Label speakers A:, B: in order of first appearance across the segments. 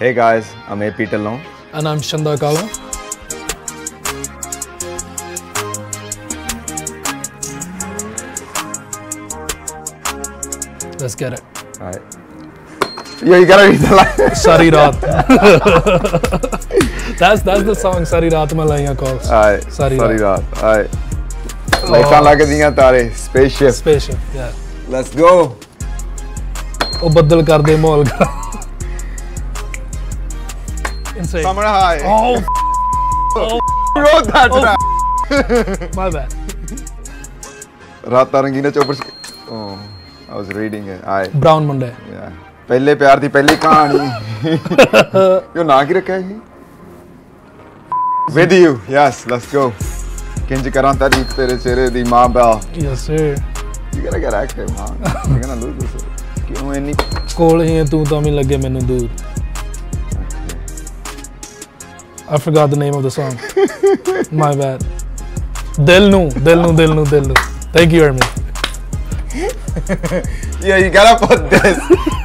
A: Hey guys, I'm AP Tillon.
B: And I'm Shanda Kala. Let's get it.
A: Alright. Yo, you gotta read the line.
B: Sari Raat. that's that's the song Sari Raat Malaiya calls.
A: Alright.
B: Sari
A: Sorry,
B: Raat.
A: Raat. Alright. ਲਾਈਟਾਂ ਲੱਗ ਦੀਆਂ ਤਾਰੇ spaceship.
B: Spaceship, yeah.
A: Let's go.
B: ਉਹ ਬੱਦਲ ਕਰਦੇ ਮਾਹੌਲ ਦਾ Insane.
A: Summer high.
B: Oh, oh,
A: Who wrote that
B: Oh.
A: track?
B: my bad.
A: ਰਾਤਾਂ ਰੰਗੀਨਾਂ ਚੋਪੜ Oh, I was reading it. Alright.
B: Brown Monday.
A: Yeah. ਪਹਿਲੇ ਪਿਆਰ ਦੀ ਪਹਿਲੀ ਕਹਾਣੀ ਯੋ ਨਾਂ ਕੀ ਰੱਖਿਆ ਸੀ With you. Yes, let's go. ਕਿੰਜ ਕਰਾਂ ਤਾਰੀਫ ਤੇਰੇ ਚਿਹਰੇ ਦੀ ਮਾਂ ਬਾ
B: Yes, sir.
A: You gotta get active, man. You're gonna lose this. ਕਿਉਂ ਇੰਨੀ
B: ਕੋਲ ਹੀ ਹੈ ਤੂੰ ਤਾਂ ਵੀ ਲੱਗੇ ਮੈਨੂੰ ਦੂਰ I forgot the name of the song. My bad. Dil Nu, Delnu, Dil Nu, Delnu. Thank you, Ermin.
A: yeah, you gotta put this.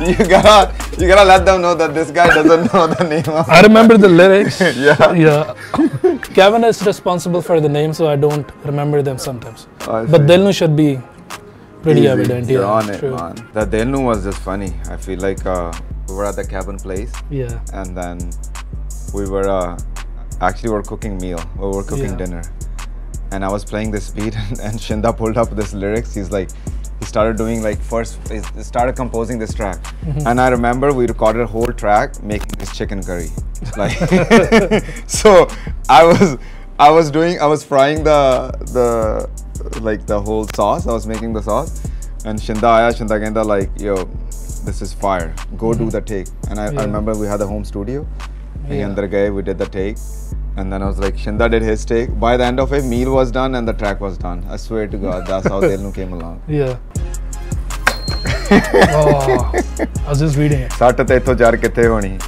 A: You gotta, you gotta let them know that this guy doesn't know the name of.
B: I remember the lyrics.
A: yeah.
B: Yeah. Kevin is responsible for the name, so I don't remember them sometimes.
A: Oh,
B: but
A: Dil
B: Nu should be pretty
A: Easy.
B: evident.
A: You're
B: yeah,
A: on it,
B: true.
A: man. That Dil Nu was just funny. I feel like uh, we were at the cabin place.
B: Yeah.
A: And then we were. Uh, actually we're cooking meal. we're cooking
B: Yeah.
A: dinner, and I was playing this beat, and, and Shinda pulled up this lyrics. He's like, he started doing like first, he started composing this track,
B: Mm-hmm.
A: and I remember we recorded a whole track making this chicken curry. Like, so I was, I was doing, I was frying the the like the whole sauce. I was making the sauce, and Shinda aya Shinda kenda like, yo, this is fire. Go do the take. And I,
B: Yeah.
A: I remember we had a home studio
B: yeah.
A: and the other guy, we did the take. And then I was like, Shinda did his take. By the end of it, meal was done and the track was done. I swear to God, that's how Dil Nu came along.
B: Yeah. oh, I was just reading it.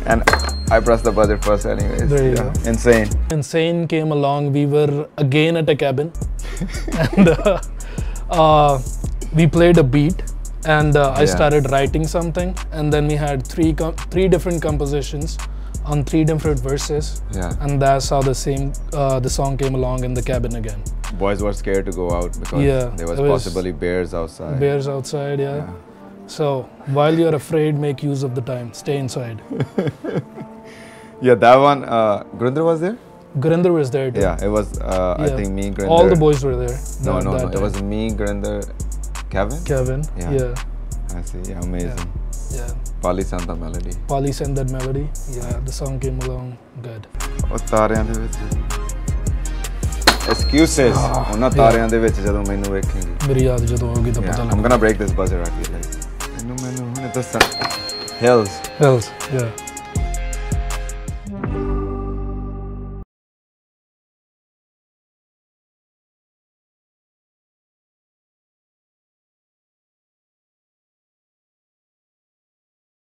A: And I pressed the buzzer first anyways.
B: There you
A: yeah.
B: go.
A: Insane.
B: Insane came along. We were again at a cabin. and uh, uh, we played a beat and uh, I
A: yeah.
B: started writing something. And then we had three, three different compositions on three different verses,
A: Yeah.
B: and that's how the same uh, the song came along in the cabin again.
A: Boys were scared to go out because
B: Yeah,
A: there was,
B: was
A: possibly bears outside.
B: Bears outside, yeah.
A: Yeah.
B: So while you're afraid, make use of the time. Stay inside.
A: Yeah, that one. Uh, Gurinder was there.
B: Gurinder was there too.
A: Yeah, it was. Uh, I think me, Gurinder.
B: All the boys were there.
A: No, no,
B: that
A: no. It was me, Gurinder, Kevin.
B: Kevin.
A: Yeah.
B: yeah.
A: I see. Yeah, amazing.
B: yeah.
A: Pali Santa melody.
B: Polly sent that melody. Yeah, the song came along good.
A: ਉਹ ਤਾਰਿਆਂ ਦੇ ਵਿੱਚ excuses
B: Ah,
A: ਉਹਨਾਂ. ਤਾਰਿਆਂ ਦੇ ਵਿੱਚ ਜਦੋਂ ਮੈਨੂੰ ਵੇਖੇਂਗੀ
B: ਮੇਰੀ ਯਾਦ ਜਦੋਂ ਆਉਗੀ ਤਾਂ ਪਤਾ
A: I'm
B: ਲੱਗ
A: gonna break this buzzer I feel like ਮੈਨੂੰ ਮੈਨੂੰ ਹੁਣ ਦੱਸ hills
B: Hells, yeah.